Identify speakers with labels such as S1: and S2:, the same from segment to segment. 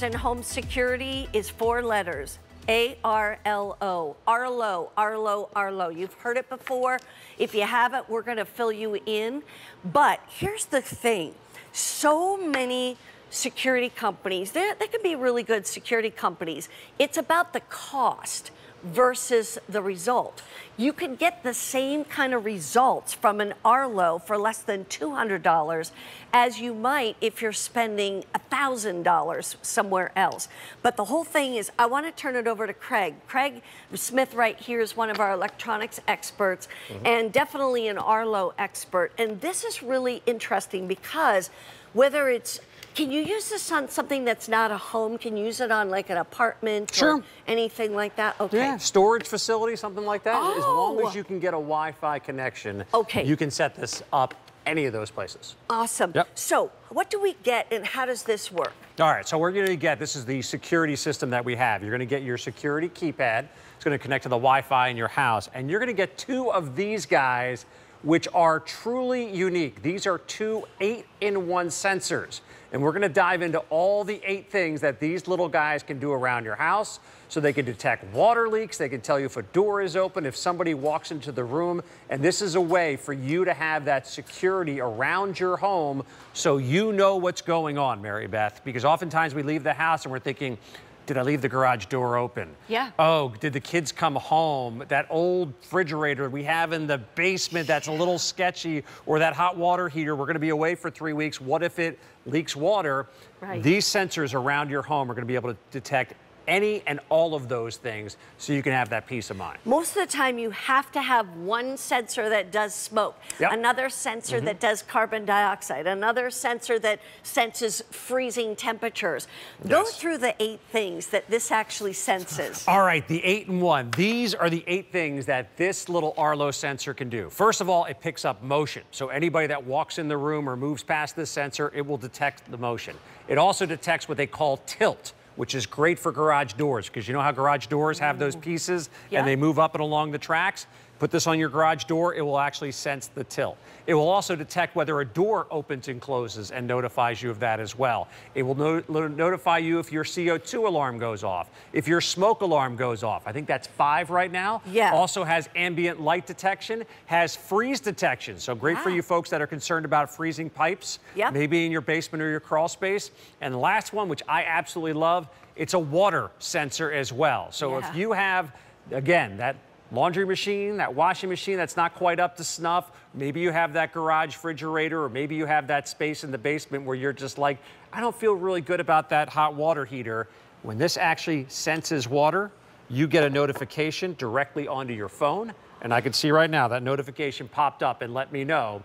S1: and home security is four letters. A-R-L-O, Arlo, Arlo, Arlo. You've heard it before. If you haven't, we're gonna fill you in. But here's the thing. So many security companies, they can be really good security companies. It's about the cost versus the result. You could get the same kind of results from an Arlo for less than $200 as you might if you're spending $1,000 somewhere else. But the whole thing is, I want to turn it over to Craig. Craig Smith right here is one of our electronics experts mm -hmm. and definitely an Arlo expert. And this is really interesting because whether it's can you use this on something that's not a home? Can you use it on like an apartment
S2: sure.
S1: or anything like that? Okay.
S2: Yeah, storage facility, something like that.
S1: Oh.
S2: As long as oh. you can get a Wi-Fi connection,
S1: okay.
S2: you can set this up any of those places.
S1: Awesome.
S2: Yep.
S1: So what do we get and how does this work?
S2: All right, so we're going to get, this is the security system that we have. You're going to get your security keypad. It's going to connect to the Wi-Fi in your house. And you're going to get two of these guys, which are truly unique. These are two eight-in-one sensors. And we're going to dive into all the eight things that these little guys can do around your house. So they can detect water leaks. They can tell you if a door is open, if somebody walks into the room. And this is a way for you to have that security around your home so you know what's going on, Mary Beth. Because oftentimes we leave the house and we're thinking, did I leave the garage door open?
S1: Yeah.
S2: Oh, did the kids come home? That old refrigerator we have in the basement that's a little sketchy, or that hot water heater, we're going to be away for three weeks. What if it leaks water?
S1: Right.
S2: These sensors around your home are going to be able to detect any and all of those things so you can have that peace of mind.
S1: Most of the time you have to have one sensor that does smoke,
S2: yep.
S1: another sensor mm -hmm. that does carbon dioxide, another sensor that senses freezing temperatures. Yes. Go through the eight things that this actually senses.
S2: All right, the eight and one. These are the eight things that this little Arlo sensor can do. First of all, it picks up motion. So anybody that walks in the room or moves past this sensor, it will detect the motion. It also detects what they call tilt which is great for garage doors because you know how garage doors have those pieces
S1: yeah.
S2: and they move up and along the tracks? Put this on your garage door, it will actually sense the tilt. It will also detect whether a door opens and closes and notifies you of that as well. It will no notify you if your CO2 alarm goes off, if your smoke alarm goes off. I think that's five right now.
S1: Yeah.
S2: Also has ambient light detection, has freeze detection. So great wow. for ah. you folks that are concerned about freezing pipes,
S1: yep.
S2: maybe in your basement or your crawl space. And the last one, which I absolutely love, it's a water sensor as well. So
S1: yeah.
S2: if you have, again, that laundry machine, that washing machine that's not quite up to snuff. Maybe you have that garage refrigerator, or maybe you have that space in the basement where you're just like, I don't feel really good about that hot water heater. When this actually senses water, you get a notification directly onto your phone. And I can see right now that notification popped up and let me know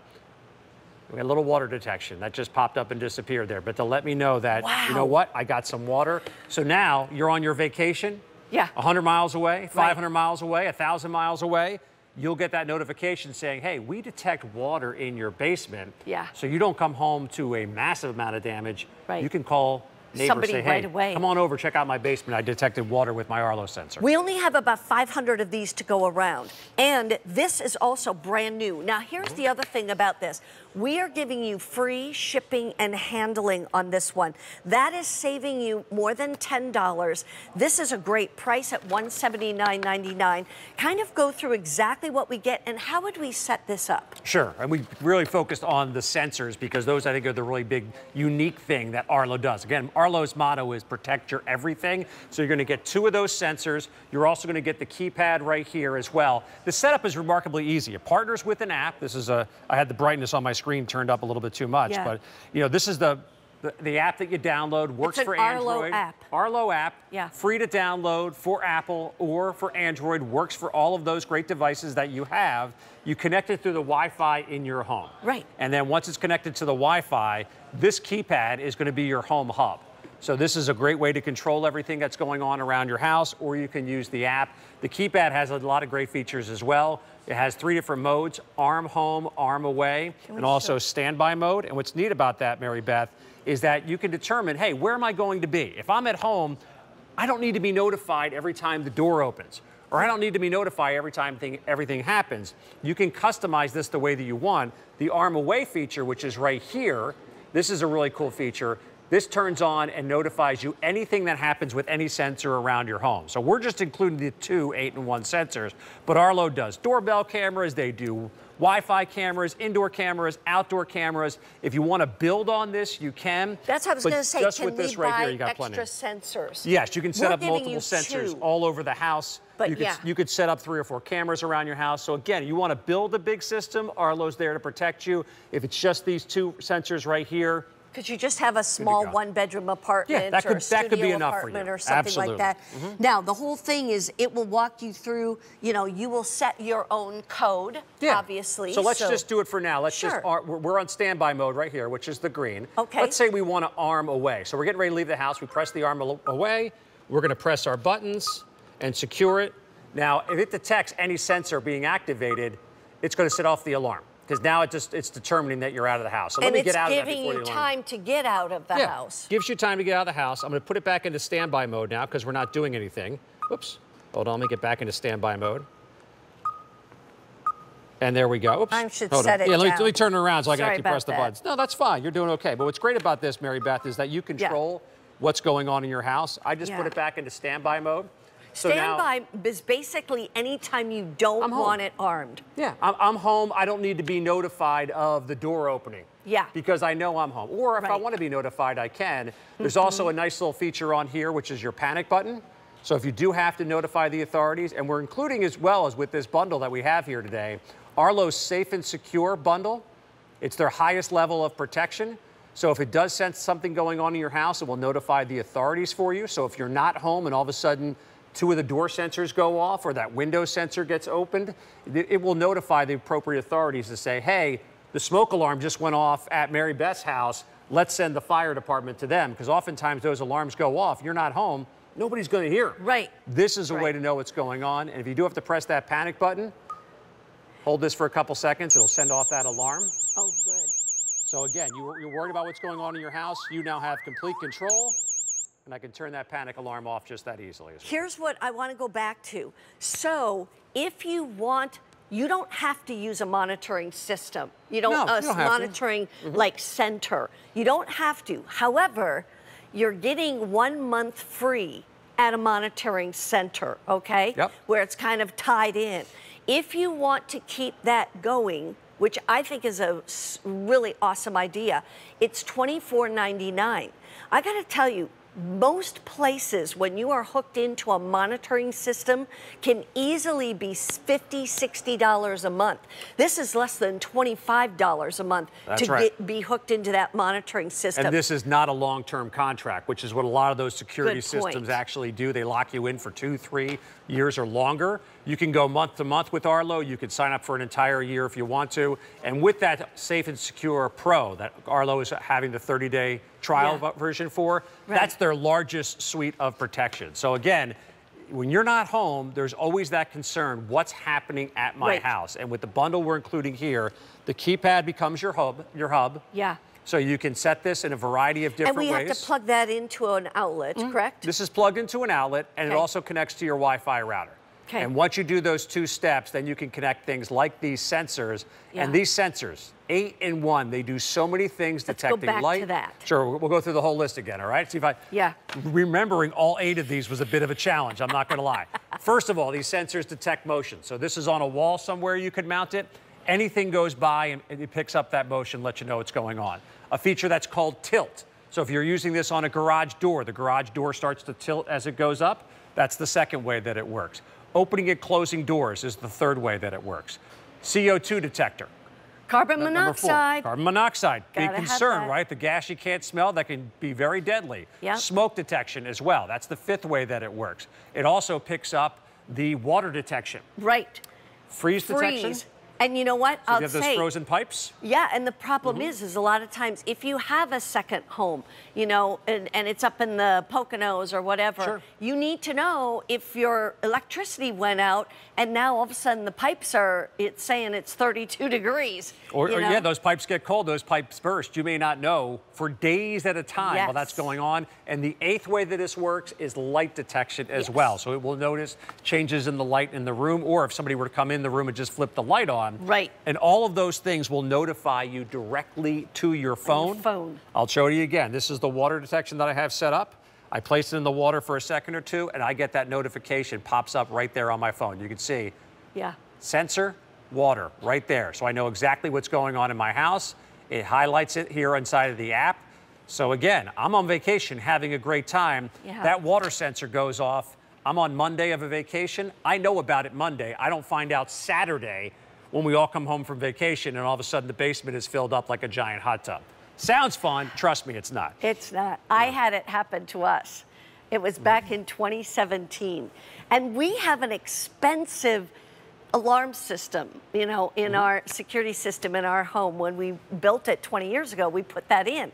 S2: we got a little water detection that just popped up and disappeared there. But to let me know that,
S1: wow.
S2: you know what, I got some water. So now you're on your vacation,
S1: yeah.
S2: 100 miles away, 500
S1: right.
S2: miles away, 1,000 miles away, you'll get that notification saying, hey, we detect water in your basement.
S1: Yeah.
S2: So you don't come home to a massive amount of damage.
S1: Right.
S2: You can call
S1: Somebody
S2: say, hey,
S1: right away.
S2: come on over, check out my basement. I detected water with my Arlo sensor.
S1: We only have about 500 of these to go around. And this is also brand new. Now, here's the other thing about this. We are giving you free shipping and handling on this one. That is saving you more than $10. This is a great price at $179.99. Kind of go through exactly what we get and how would we set this up?
S2: Sure, and we really focused on the sensors because those I think are the really big unique thing that Arlo does. Again, Arlo's motto is protect your everything. So you're gonna get two of those sensors. You're also gonna get the keypad right here as well. The setup is remarkably easy. It partners with an app. This is a, I had the brightness on my screen turned up a little bit too much.
S1: Yeah.
S2: But, you know, this is the, the, the, app that you download, works
S1: an
S2: for
S1: Arlo
S2: Android.
S1: app.
S2: Arlo app.
S1: Yeah.
S2: Free to download for Apple or for Android, works for all of those great devices that you have. You connect it through the Wi-Fi in your home.
S1: Right.
S2: And then once it's connected to the Wi-Fi, this keypad is going to be your home hub. So this is a great way to control everything that's going on around your house, or you can use the app. The keypad has a lot of great features as well. It has three different modes, arm home, arm away, and also show? standby mode. And what's neat about that, Mary Beth, is that you can determine, hey, where am I going to be? If I'm at home, I don't need to be notified every time the door opens or I don't need to be notified every time thing, everything happens. You can customize this the way that you want. The arm away feature, which is right here, this is a really cool feature This turns on and notifies you anything that happens with any sensor around your home. So we're just including the two 8-in-1 sensors, but Arlo does doorbell cameras, they do Wi-Fi cameras, indoor cameras, outdoor cameras. If you want to build on this, you can.
S1: That's what I was going to say.
S2: Just
S1: can
S2: with this right here, you got
S1: extra
S2: plenty.
S1: sensors?
S2: Yes, you can set
S1: We're
S2: up multiple sensors
S1: two.
S2: all over the house.
S1: But
S2: you could,
S1: yeah.
S2: you could set up three or four cameras around your house. So again, you want to build a big system. Arlo's there to protect you. If it's just these two sensors right here,
S1: Could you just have a small one-bedroom apartment
S2: that
S1: or a
S2: could- that could be
S1: studio
S2: enough for
S1: apartment
S2: you.
S1: or something
S2: Absolutely.
S1: like that? Mm-hmm. Now, the whole thing is it will walk you through, you know, you will set your own code, obviously.
S2: So let's just do it for now. Let's
S1: Sure.
S2: just we're on standby mode right here, which is the green.
S1: Okay.
S2: Let's say we want to arm away. So we're getting ready to leave the house. We press the arm away. We're going to press our buttons and secure it. Now, if it detects any sensor being activated, it's going to set off the alarm because now it just it's determining that you're out of the house. So let
S1: And
S2: me
S1: it's
S2: get out of that
S1: giving
S2: before
S1: you
S2: the alarm.
S1: time to get out of the
S2: yeah.
S1: house.
S2: Gives you time to get out of the house. I'm going to put it back into standby mode now because we're not doing anything. Whoops. Hold on, let me get back into standby mode. And there we go. Oops.
S1: I should
S2: Hold
S1: set
S2: on.
S1: it
S2: yeah, let me, let me turn it around so I can actually press the
S1: that.
S2: buttons. No, that's fine. You're doing okay. But what's great about this, Mary Beth, is that you control what's going on in your house. I just put it back into standby mode. So
S1: Standby is basically anytime you don't want it armed.
S2: Yeah, I'm, I'm home. I don't need to be notified of the door opening.
S1: Yeah.
S2: Because I know I'm home. Or if I want to be notified, I can. Mm-hmm. There's also a nice little feature on here, which is your panic button. So if you do have to notify the authorities, and we're including as well as with this bundle that we have here today, Arlo's Safe and Secure bundle. It's their highest level of protection. So if it does sense something going on in your house, it will notify the authorities for you. So if you're not home and all of a sudden two of the door sensors go off or that window sensor gets opened, it will notify the appropriate authorities to say, hey, the smoke alarm just went off at Mary Beth's house. Let's send the fire department to them. Because oftentimes those alarms go off. You're not home. Nobody's going to hear.
S1: Right.
S2: This is a way to know what's going on. And if you do have to press that panic button, hold this for a couple seconds. It'll send off that alarm.
S1: Oh, good.
S2: So again, you, you're worried about what's going on in your house. You now have complete control. And I can turn that panic alarm off just that easily. as well.
S1: Here's what I want to go back to. So, if you want, you don't have to use a monitoring system. You don't,
S2: No,
S1: a
S2: you don't have to.
S1: monitoring mm-hmm. like center. You don't have to. However, you're getting one month free at a monitoring center, okay?
S2: Yep.
S1: Where it's kind of tied in. If you want to keep that going, which I think is a really awesome idea, it's $24.99. I got to tell you, most places, when you are hooked into a monitoring system, can easily be $50, $60 a month. This is less than $25 a month
S2: That's
S1: to
S2: right.
S1: get, be hooked into that monitoring system.
S2: And this is not a long-term contract, which is what a lot of those security systems actually do. They lock you in for two, three years or longer. You can go month to month with Arlo. You can sign up for an entire year if you want to. And with that Safe and Secure Pro that Arlo is having the 30-day trial
S1: Yeah.
S2: version for,
S1: Right.
S2: that's their largest suite of protection. So again, when you're not home, there's always that concern, what's happening at my
S1: Right.
S2: house? And with the bundle we're including here, the keypad becomes your hub, your hub.
S1: yeah.
S2: So you can set this in a variety of different ways.
S1: And we
S2: ways.
S1: have to plug that into an outlet, mm-hmm. correct?
S2: this is plugged into an outlet, and it also connects to your Wi-Fi router.
S1: Okay.
S2: And once you do those two steps, then you can connect things like these sensors.
S1: Yeah.
S2: And these sensors, eight in one, they do so many things
S1: Let's go
S2: detecting
S1: back to
S2: light.
S1: that.
S2: Sure, we'll we'll go through the whole list again, all right? See if I.
S1: Yeah.
S2: Remembering all eight of these was a bit of a challenge, I'm not going to lie. First of all, these sensors detect motion. So this is on a wall somewhere you could mount it. Anything goes by and it picks up that motion, let you know what's going on. A feature that's called tilt. So if you're using this on a garage door, the garage door starts to tilt as it goes up. That's the second way that it works. Opening and closing doors is the third way that it works. CO2 detector.
S1: Carbon
S2: four,
S1: monoxide.
S2: Carbon monoxide.
S1: Gotta
S2: Big concern, right? The gas you can't smell that can be very deadly.
S1: Yep.
S2: Smoke detection as well. That's the fifth way that it works. It also picks up the water detection,
S1: Right.
S2: freeze, detection.
S1: And you know what?
S2: So
S1: I'll
S2: you have those frozen pipes.
S1: Yeah, and the problem
S2: Mm-hmm.
S1: is, is a lot of times if you have a second home, you know, and, and it's up in the Poconos or whatever,
S2: Sure.
S1: you need to know if your electricity went out and now all of a sudden the pipes are, it's saying it's 32 degrees.
S2: Or, or yeah, those pipes get cold, those pipes burst. You may not know for days at a time while that's going on. And the eighth way that this works is light detection as
S1: Yes.
S2: well. So it will notice changes in the light in the room, or if somebody were to come in the room and just flip the light on, on.
S1: Right.
S2: And all of those things will notify you directly to your phone.
S1: phone.
S2: I'll show you again. This is the water detection that I have set up. I place it in the water for a second or two, and I get that notification pops up right there on my phone. You can see
S1: Yeah.
S2: sensor, water, right there. So I know exactly what's going on in my house. It highlights it here inside of the app. So again, I'm on vacation having a great time.
S1: Yeah.
S2: That water sensor goes off. I'm on Monday of a vacation. I know about it Monday. I don't find out Saturday when we all come home from vacation and all of a sudden the basement is filled up like a giant hot tub. Sounds fun. Trust me, it's not.
S1: It's not. I had it happen to us. It was back in 2017. And we have an expensive alarm system, you know, in mm-hmm. our security system in our home. When we built it 20 years ago, we put that in.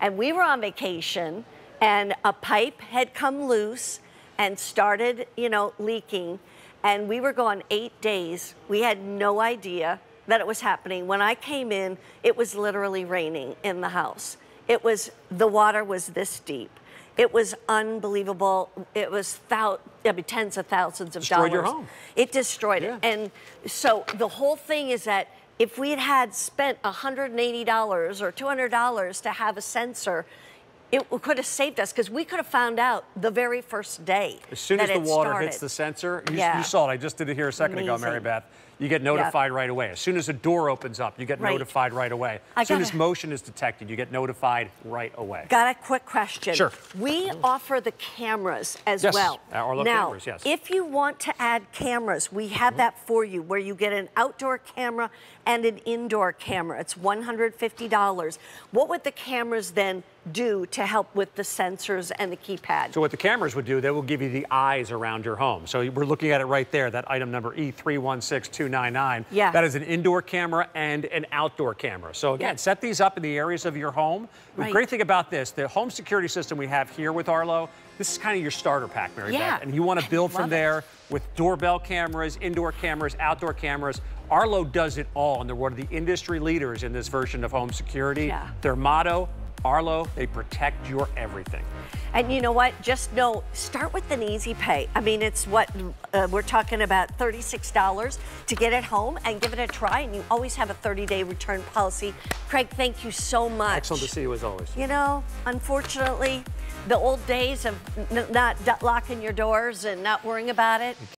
S1: And we were on vacation and a pipe had come loose and started, you know, leaking. And we were gone eight days. We had no idea that it was happening. When I came in, it was literally raining in the house. It was, the water was this deep. It was unbelievable. It was thou, I mean, tens of thousands of
S2: Destroyed
S1: dollars.
S2: your home.
S1: It destroyed
S2: Yeah.
S1: it. And so the whole thing is that if we had had spent $180 or $200 to have a sensor, it could have saved us because we could have found out the very first day.
S2: As soon
S1: that
S2: as the water
S1: started.
S2: hits the sensor, you,
S1: Yeah.
S2: you saw it. I just did it here a second ago, Mary Beth you get notified right away. As soon as a door opens up, you get
S1: right.
S2: notified right away. As soon as motion is detected, you get notified right away.
S1: Got a quick question.
S2: Sure.
S1: We offer the cameras as
S2: yes.
S1: well.
S2: Uh, Our
S1: now,
S2: cameras, yes.
S1: if you want to add cameras, we have mm -hmm. that for you where you get an outdoor camera and an indoor camera. It's $150. What would the cameras then do to help with the sensors and the keypad.
S2: So what the cameras would do, they will give you the eyes around your home. So we're looking at it right there, that item number E3162 299.
S1: Yeah.
S2: That is an indoor camera and an outdoor camera. So again,
S1: yeah.
S2: set these up in the areas of your home.
S1: Right.
S2: The great thing about this, the home security system we have here with Arlo, this is kind of your starter pack, Mary
S1: yeah.
S2: Beth. And you want to build from
S1: there it.
S2: with doorbell cameras, indoor cameras, outdoor cameras. Arlo does it all, and they're one of the industry leaders in this version of home security.
S1: Yeah.
S2: Their motto, Arlo, they protect your everything.
S1: And you know what? Just know, start with an easy pay. I mean, it's what uh, we're talking about $36 to get it home and give it a try. And you always have a 30 day return policy. Craig, thank you so much.
S2: Excellent to see you as always.
S1: You know, unfortunately, the old days of n- not locking your doors and not worrying about it,